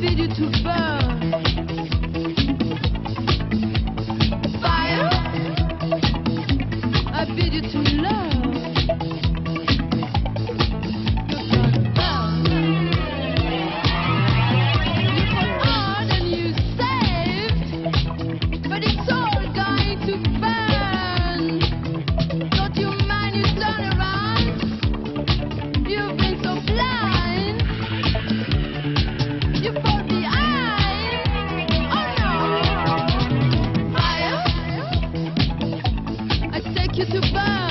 fait du tout fort. To burn.